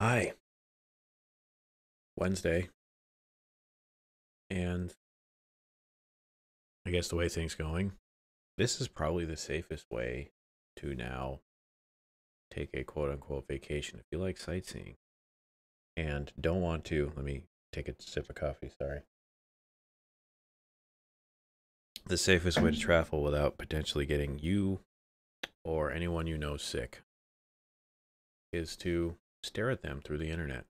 Hi. Wednesday. And I guess the way things going, this is probably the safest way to now take a quote unquote vacation if you like sightseeing and don't want to. Let me take a sip of coffee, sorry. The safest way to travel without potentially getting you or anyone you know sick is to stare at them through the internet.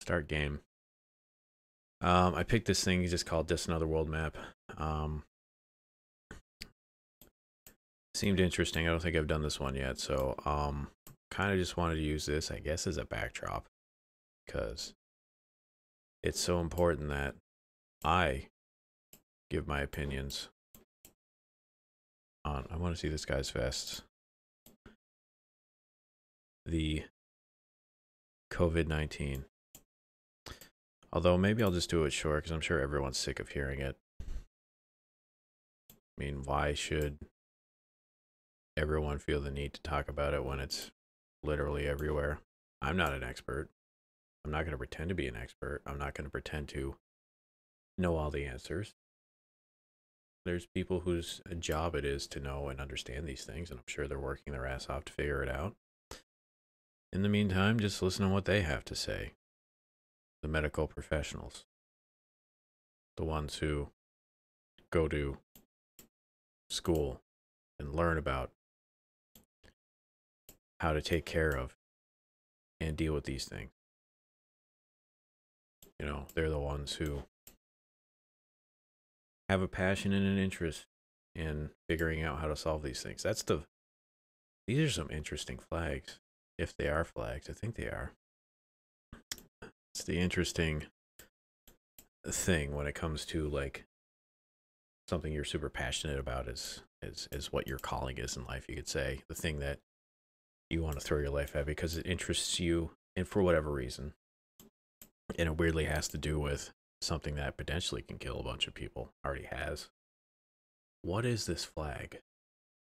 Start game. Um, I picked this thing just called Just Another World Map. Um, seemed interesting. I don't think I've done this one yet, so um, kind of just wanted to use this, I guess, as a backdrop because it's so important that I give my opinions on. I want to see this guy's vest. The COVID 19. Although maybe I'll just do it short because I'm sure everyone's sick of hearing it. I mean, why should everyone feel the need to talk about it when it's literally everywhere? I'm not an expert. I'm not going to pretend to be an expert. I'm not going to pretend to know all the answers. There's people whose job it is to know and understand these things, and I'm sure they're working their ass off to figure it out. In the meantime, just listen to what they have to say. The medical professionals, the ones who go to school and learn about how to take care of and deal with these things. You know, they're the ones who have a passion and an interest in figuring out how to solve these things. That's the these are some interesting flags if they are flagged. I think they are. It's the interesting thing when it comes to like something you're super passionate about is is is what your calling is in life, you could say. The thing that you want to throw your life at because it interests you and for whatever reason. And it weirdly has to do with something that potentially can kill a bunch of people. Already has. What is this flag?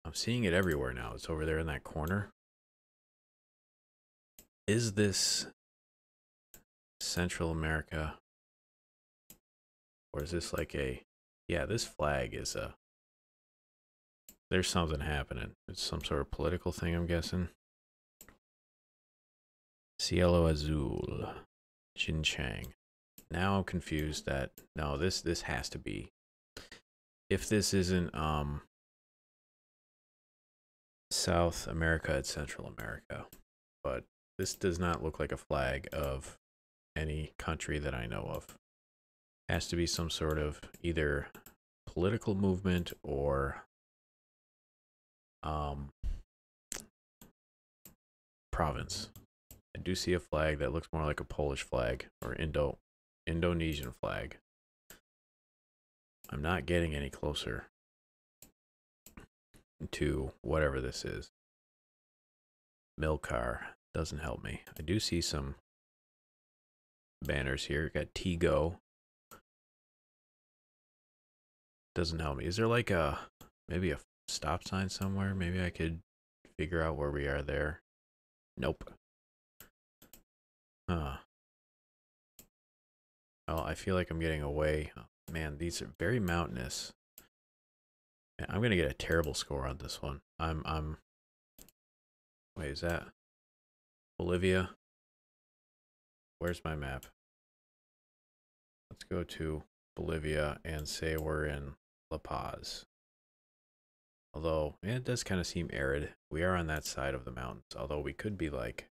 I'm seeing it everywhere now. It's over there in that corner is this Central America? Or is this like a. Yeah, this flag is a. There's something happening. It's some sort of political thing, I'm guessing. Cielo Azul. Xinjiang. Now I'm confused that. No, this this has to be. If this isn't um South America, it's Central America. But this does not look like a flag of any country that I know of. Has to be some sort of either political movement or um, province. I do see a flag that looks more like a Polish flag or Indo Indonesian flag. I'm not getting any closer to whatever this is. Milcar doesn't help me. I do see some banners here. Got Tigo. Doesn't help me. Is there like a maybe a stop sign somewhere? Maybe I could figure out where we are there. Nope. Huh. Oh, I feel like I'm getting away. Oh, man, these are very mountainous. I'm gonna get a terrible score on this one. I'm I'm. Wait, is that? Bolivia. Where's my map? Let's go to Bolivia and say we're in La Paz. Although, it does kind of seem arid. We are on that side of the mountains. Although we could be like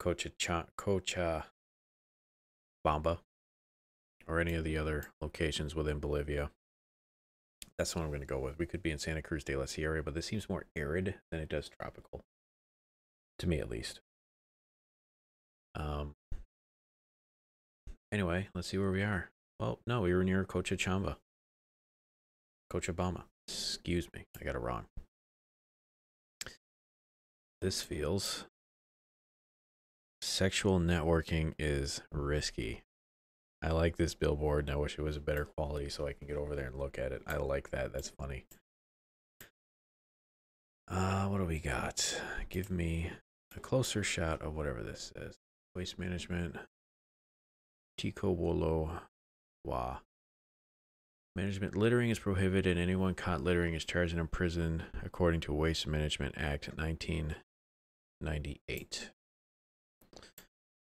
Cocha, Cocha Bamba or any of the other locations within Bolivia. That's one I'm going to go with. We could be in Santa Cruz de la Sierra, but this seems more arid than it does tropical to me at least. Um. Anyway, let's see where we are. Well, no, we were near Cochabamba. Cochabamba. Excuse me, I got it wrong. This feels. Sexual networking is risky. I like this billboard and I wish it was a better quality so I can get over there and look at it. I like that. That's funny. Uh, what do we got? Give me a closer shot of whatever this says. Waste management. Tico Wolo Wa. Management littering is prohibited. Anyone caught littering is charged and imprisoned according to Waste Management Act 1998.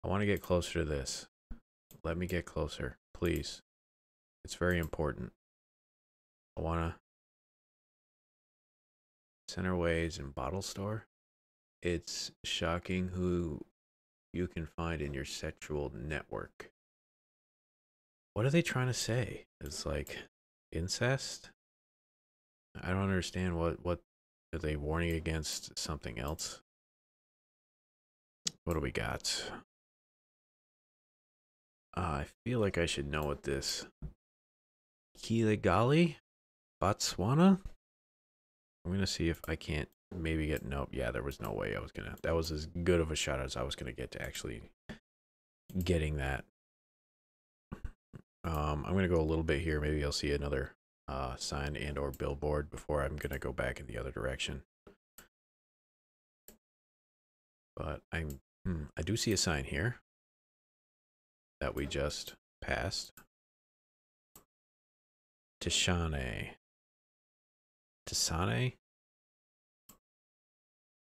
I want to get closer to this. Let me get closer, please. It's very important. I want to. Center Ways and Bottle Store. It's shocking who you can find in your sexual network. What are they trying to say? It's like incest? I don't understand what what are they warning against something else? What do we got? Uh, I feel like I should know what this Kiligali? Botswana. I'm gonna see if I can't maybe get nope. Yeah, there was no way I was gonna. That was as good of a shot as I was gonna get to actually getting that. Um, I'm gonna go a little bit here. Maybe I'll see another uh, sign and or billboard before I'm gonna go back in the other direction. But I'm hmm, I do see a sign here that we just passed. Tishane. Tisane?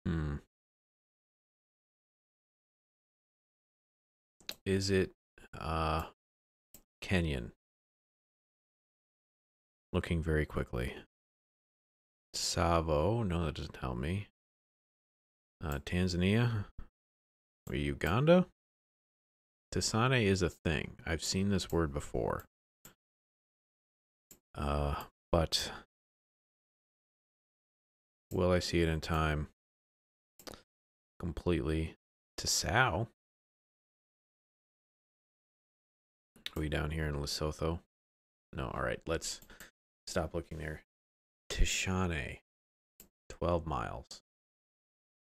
Hmm. Is it uh Kenyan? Looking very quickly. Savo, no, that doesn't help me. Uh, Tanzania? Or Uganda? Tisane is a thing. I've seen this word before. Uh, but will I see it in time? Completely. Tisao? Are we down here in Lesotho? No, alright, let's stop looking there. Tishane. 12 miles.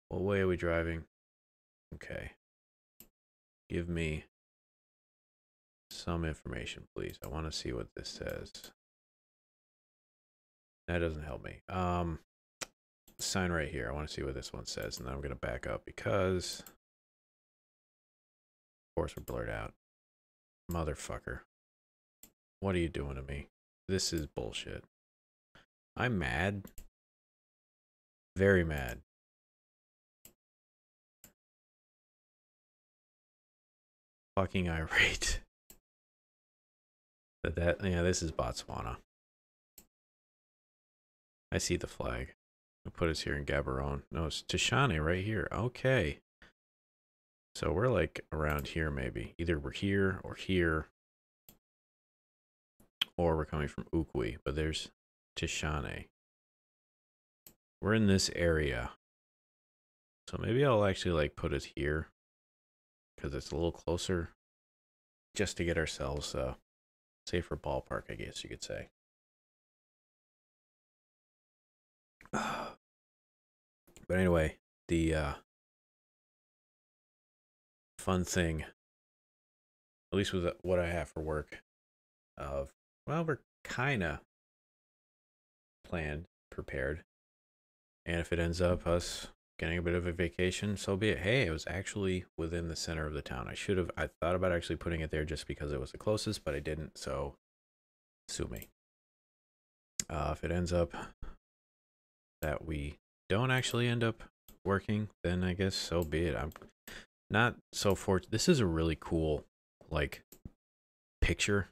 What way are we driving? Okay. Give me some information, please. I want to see what this says. That doesn't help me. Um, sign right here. I want to see what this one says, and then I'm going to back up because, of course, we're blurred out. Motherfucker. What are you doing to me? This is bullshit. I'm mad. Very mad. Fucking irate. That that yeah, this is Botswana. I see the flag. I'll put us here in Gaborone. No, it's Tishane right here. Okay. So we're like around here maybe. Either we're here or here. Or we're coming from Ukwi. But there's Tishane. We're in this area. So maybe I'll actually like put it here. Because it's a little closer. Just to get ourselves uh safer ballpark, I guess you could say. But anyway, the uh, fun thing, at least with what I have for work, of well, we're kind of planned, prepared, and if it ends up us getting a bit of a vacation, so be it. Hey, it was actually within the center of the town. I should have. I thought about actually putting it there just because it was the closest, but I didn't. So sue me. Uh, if it ends up that we don't actually end up working, then I guess so be it. I'm not so fortunate. This is a really cool, like, picture.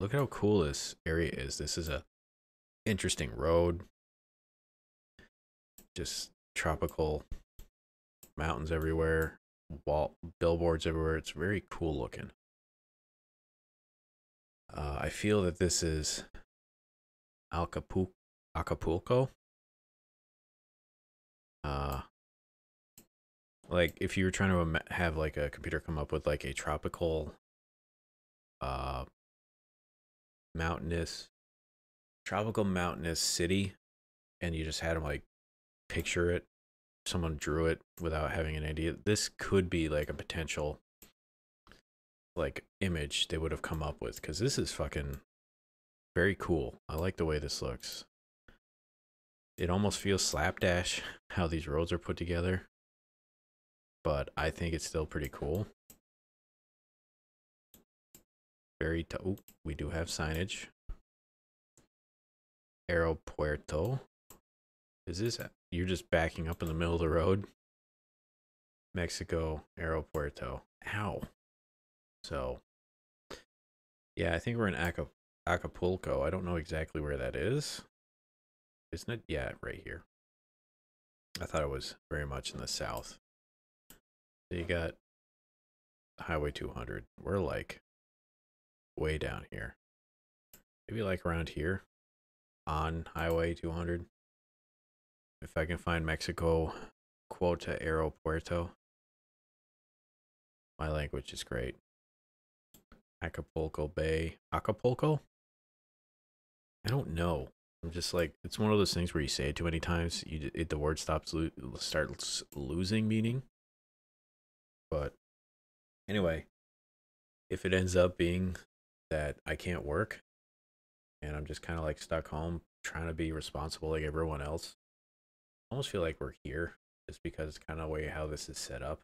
Look at how cool this area is. This is a interesting road. Just tropical mountains everywhere, wall billboards everywhere. It's very cool looking. Uh, I feel that this is Acapulco. Acapulco uh like if you were trying to have like a computer come up with like a tropical uh mountainous tropical mountainous city and you just had them like picture it someone drew it without having an idea this could be like a potential like image they would have come up with because this is fucking very cool. I like the way this looks it almost feels slapdash how these roads are put together. but I think it's still pretty cool. Very, oh, we do have signage. Aeropuerto. Is this, you're just backing up in the middle of the road? Mexico, Aeropuerto. Ow. So, yeah, I think we're in Acapulco. I don't know exactly where that is. Isn't it? Yeah, right here. I thought it was very much in the south. So you got Highway 200. We're like way down here. Maybe like around here on Highway 200. If I can find Mexico Quota Aeropuerto. My language is great. Acapulco Bay. Acapulco? I don't know. I'm just like it's one of those things where you say it too many times, you it, the word stops lo- starts losing meaning. But anyway, if it ends up being that I can't work and I'm just kind of like stuck home trying to be responsible like everyone else, I almost feel like we're here just because it's kind of way how this is set up.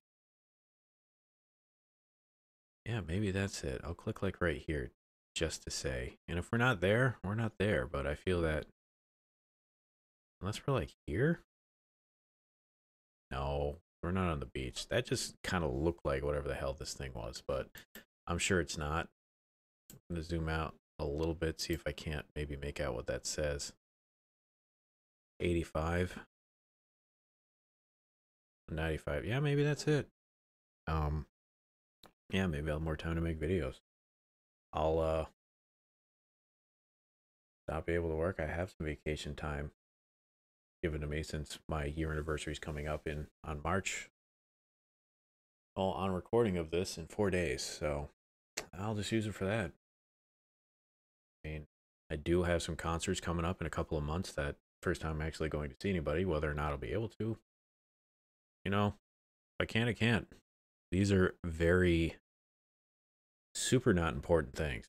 Yeah, maybe that's it. I'll click like right here just to say. And if we're not there, we're not there. But I feel that unless we're like here, no, we're not on the beach. That just kind of looked like whatever the hell this thing was, but I'm sure it's not. I'm going to zoom out a little bit, see if I can't maybe make out what that says. 85. 95. Yeah, maybe that's it. Um, yeah, maybe I'll have more time to make videos. I'll uh not be able to work. I have some vacation time given to me since my year anniversary is coming up in on March. All on recording of this in four days, so I'll just use it for that. I mean, I do have some concerts coming up in a couple of months that first time I'm actually going to see anybody, whether or not I'll be able to. You know, if I can't, I can't. These are very super not important things.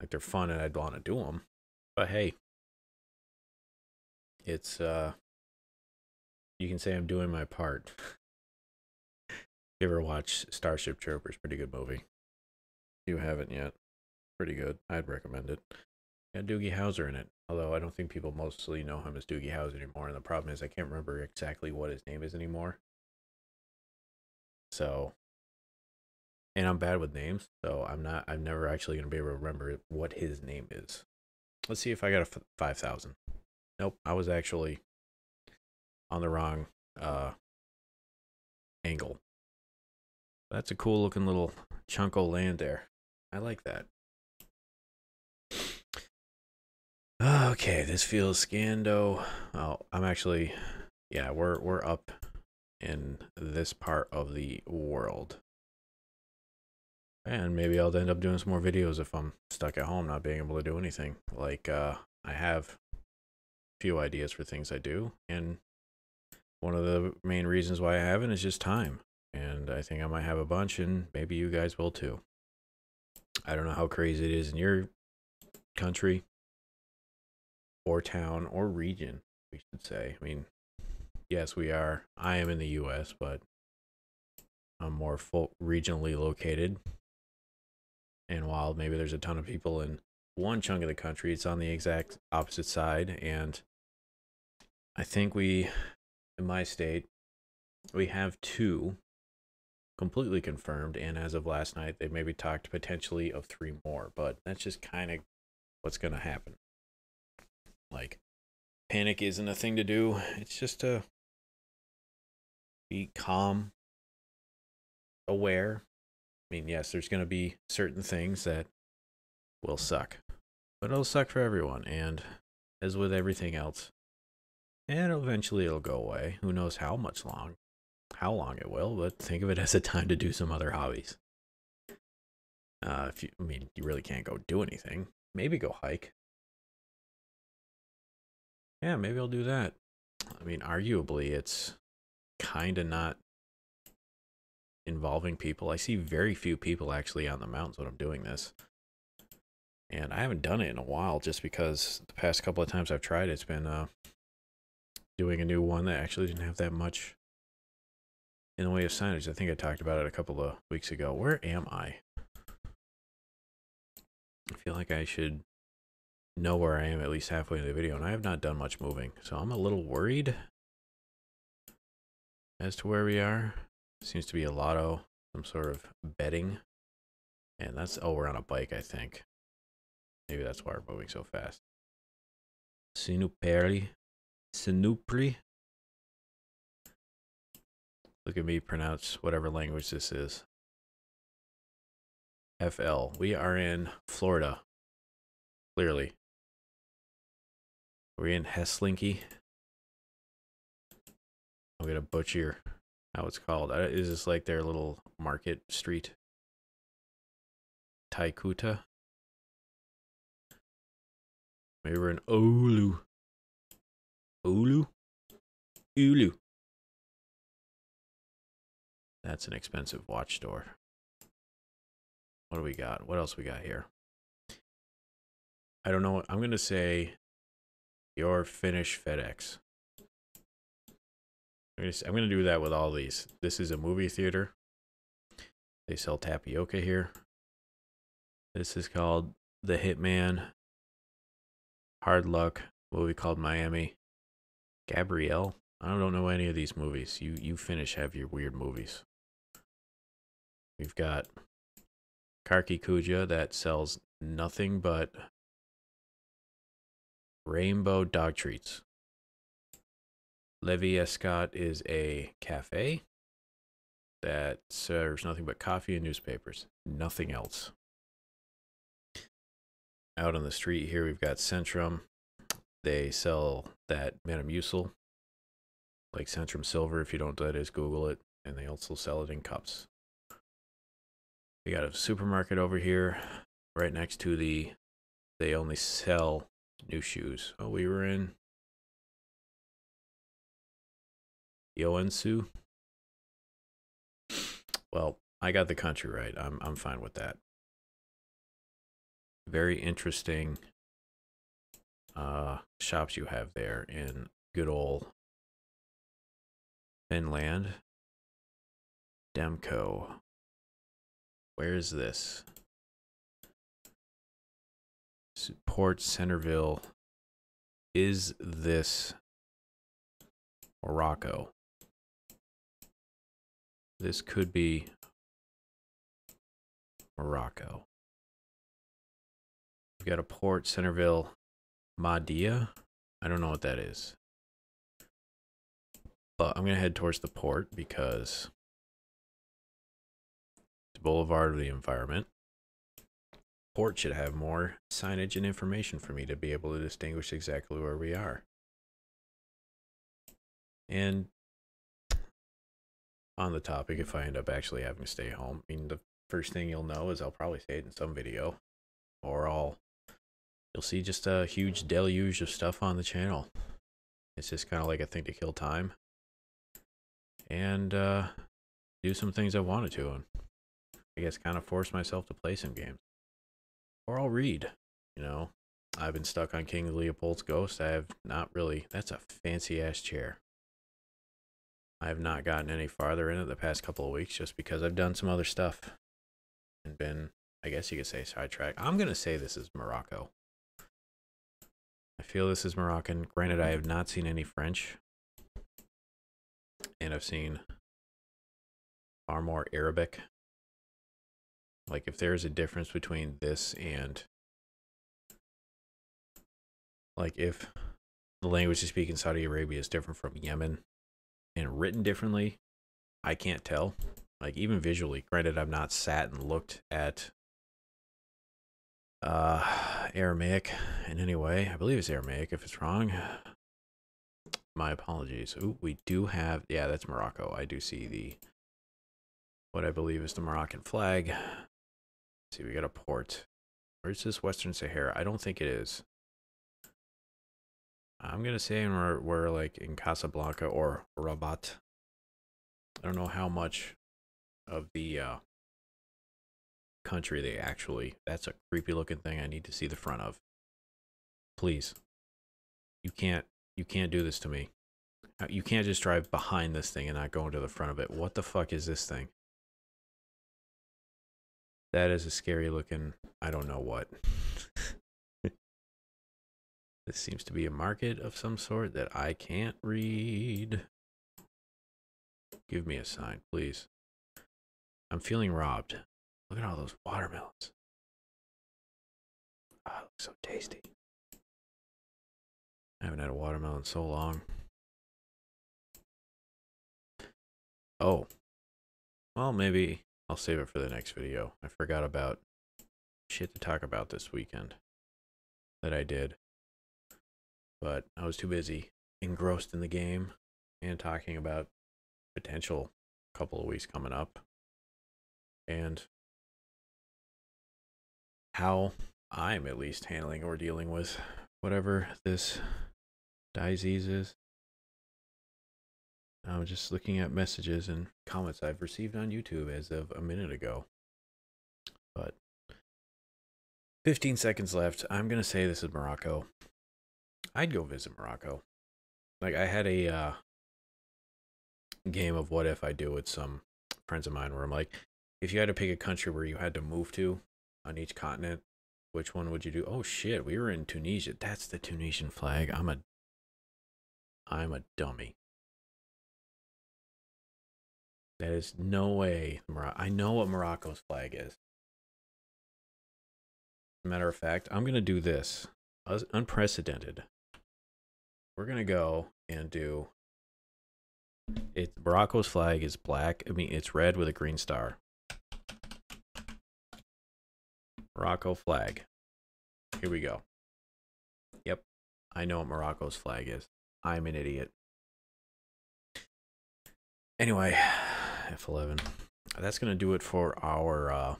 Like they're fun and I'd want to do them. But hey, it's uh you can say I'm doing my part. you ever watch Starship Troopers? Pretty good movie. If you haven't yet, pretty good. I'd recommend it. Got Doogie Howser in it. Although I don't think people mostly know him as Doogie Howser anymore. And the problem is I can't remember exactly what his name is anymore. So and I'm bad with names, so I'm not. I'm never actually gonna be able to remember what his name is. Let's see if I got a five thousand. Nope, I was actually on the wrong uh, angle. That's a cool looking little chunk of land there. I like that. Okay, this feels scando. Oh, I'm actually, yeah, we're we're up in this part of the world. And maybe I'll end up doing some more videos if I'm stuck at home not being able to do anything. Like, uh, I have a few ideas for things I do, and one of the main reasons why I haven't is just time. And I think I might have a bunch, and maybe you guys will too. I don't know how crazy it is in your country, or town, or region, we should say. I mean, yes, we are. I am in the US, but I'm more full regionally located and while maybe there's a ton of people in one chunk of the country, it's on the exact opposite side. And I think we, in my state, we have two completely confirmed. And as of last night, they maybe talked potentially of three more. But that's just kind of what's going to happen. Like, panic isn't a thing to do, it's just to be calm, aware, I mean, yes, there's going to be certain things that will suck, but it'll suck for everyone. And as with everything else, and eventually it'll go away. Who knows how much long, how long it will, but think of it as a time to do some other hobbies. Uh, if you, I mean, you really can't go do anything. Maybe go hike. Yeah, maybe I'll do that. I mean, arguably, it's kind of not involving people. I see very few people actually on the mountains when I'm doing this. And I haven't done it in a while just because the past couple of times I've tried it's been uh, doing a new one that actually didn't have that much in the way of signage. I think I talked about it a couple of weeks ago. Where am I? I feel like I should know where I am at least halfway in the video, and I have not done much moving, so I'm a little worried as to where we are. Seems to be a lotto, some sort of betting, and that's oh, we're on a bike, I think. Maybe that's why we're moving so fast. Sinuperi, Sinupri. Look at me pronounce whatever language this is. FL. We are in Florida. Clearly. We're in Heslinky. I'm gonna butcher how it's called. Is this like their little market street? Taikuta. Maybe we're in Oulu. Oulu? Oulu. That's an expensive watch store. What do we got? What else we got here? I don't know. I'm going to say your Finnish FedEx. I'm going to do that with all these. This is a movie theater. They sell tapioca here. This is called The Hitman. Hard Luck. Movie called Miami. Gabrielle. I don't know any of these movies. You you Finnish have your weird movies. We've got Karki Kuja that sells nothing but rainbow dog treats. Levi Escott is a cafe that serves nothing but coffee and newspapers. Nothing else. Out on the street here, we've got Centrum. They sell that Metamucil, like Centrum Silver. If you don't know that is, Google it. And they also sell it in cups. We got a supermarket over here right next to the they only sell new shoes. Oh, we were in Joensuu. Well, I got the country right. I'm I'm fine with that. Very interesting uh shops you have there in good old Finland. Demko. Where is this? Port Centerville. Is this Morocco? This could be Morocco. We've got a port, Centerville, Mahdia. I don't know what that is. But I'm going to head towards the port because it's Boulevard of the Environment. Port should have more signage and information for me to be able to distinguish exactly where we are. And on the topic, if I end up actually having to stay home, I mean, the first thing you'll know is I'll probably say it in some video, or I'll you'll see just a huge deluge of stuff on the channel. It's just kind of like a thing to kill time and uh, do some things I wanted to. And I guess kind of force myself to play some games. Or I'll read, you know. I've been stuck on King Leopold's Ghost. I have not really, that's a fancy ass chair. I have not gotten any farther in it the past couple of weeks just because I've done some other stuff and been, I guess you could say, sidetracked. I'm going to say this is Morocco. I feel this is Moroccan. Granted, I have not seen any French. And I've seen far more Arabic like if there's a difference between this and like if the language you speak in Saudi Arabia is different from Yemen and written differently, I can't tell. Like even visually, granted I've not sat and looked at uh Aramaic in any way. I believe it's Aramaic. If it's wrong, my apologies. Ooh, we do have yeah, that's Morocco. I do see the what I believe is the Moroccan flag see, we got a port. Where's this Western Sahara? I don't think it is. I'm gonna say we're we're like in Casablanca or Rabat. I don't know how much of the uh, country they actually. That's a creepy looking thing. I need to see the front of. Please. You can't you can't do this to me. Uh, You can't just drive behind this thing and not go into the front of it. What the fuck is this thing? That is a scary looking, I don't know what. This seems to be a market of some sort that I can't read. Give me a sign, please. I'm feeling robbed. Look at all those watermelons. Ah, looks so tasty. I haven't had a watermelon in so long. Oh. Well, maybe I'll save it for the next video. I forgot about shit to talk about this weekend that I did. But I was too busy engrossed in the game and talking about potential couple of weeks coming up and how I'm at least handling or dealing with whatever this disease is. I'm just looking at messages and comments I've received on YouTube as of a minute ago. But 15 seconds left. I'm going to say this is Morocco. I'd go visit Morocco. Like I had a uh, game of what if I do with some friends of mine where I'm like, if you had to pick a country where you had to move to on each continent, which one would you do? Oh shit, we were in Tunisia. That's the Tunisian flag. I'm a I'm a dummy. That is no way. Mor- I know what Morocco's flag is. Matter of fact, I'm gonna do this. Unprecedented. We're gonna go and do. It Morocco's flag is black. I mean, it's red with a green star. Morocco flag. Here we go. Yep, I know what Morocco's flag is. I'm an idiot. Anyway, F11. That's going to do it for our uh,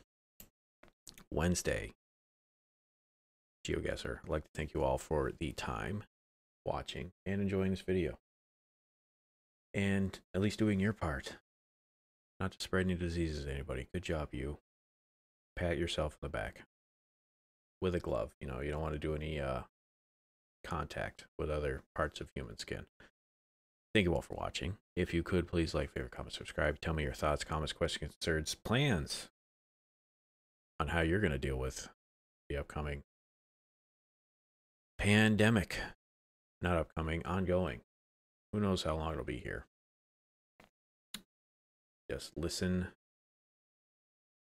Wednesday GeoGuessr. I'd like to thank you all for the time watching and enjoying this video. And at least doing your part. Not to spread any diseases to anybody. Good job, you. Pat yourself on the back. With a glove. You know, you don't want to do any uh, contact with other parts of human skin. Thank you all for watching. If you could, please like, favorite, comment, subscribe. Tell me your thoughts, comments, questions, concerns, plans on how you're going to deal with the upcoming pandemic. Not upcoming, ongoing. Who knows how long it'll be here. Just listen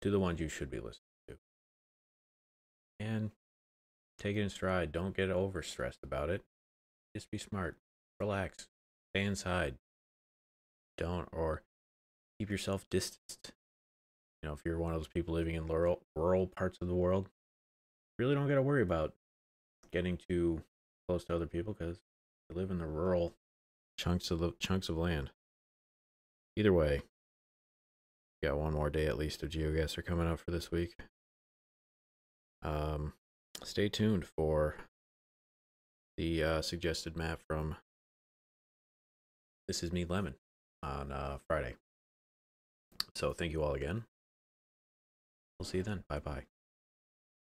to the ones you should be listening to. And take it in stride. Don't get overstressed about it. Just be smart. Relax. Stay inside. Don't or keep yourself distanced. You know, if you're one of those people living in rural rural parts of the world, really don't got to worry about getting too close to other people because you live in the rural chunks of the chunks of land. Either way, got one more day at least of GeoGuessr coming up for this week. Um, stay tuned for the uh, suggested map from This Is Me Lemon on uh, Friday. So thank you all again. We'll see you then. Bye bye.